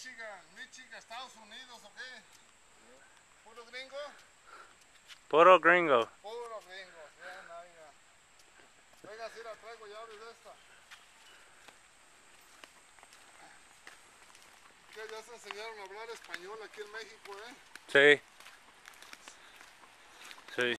chica, Estados Unidos o qué? ¿Puro gringo? Puro gringo. Puro gringo, bien, oiga. Oiga, si la traigo llaves de esta. ¿Qué? Ya se enseñaron a hablar español aquí en México, ¿eh? Sí.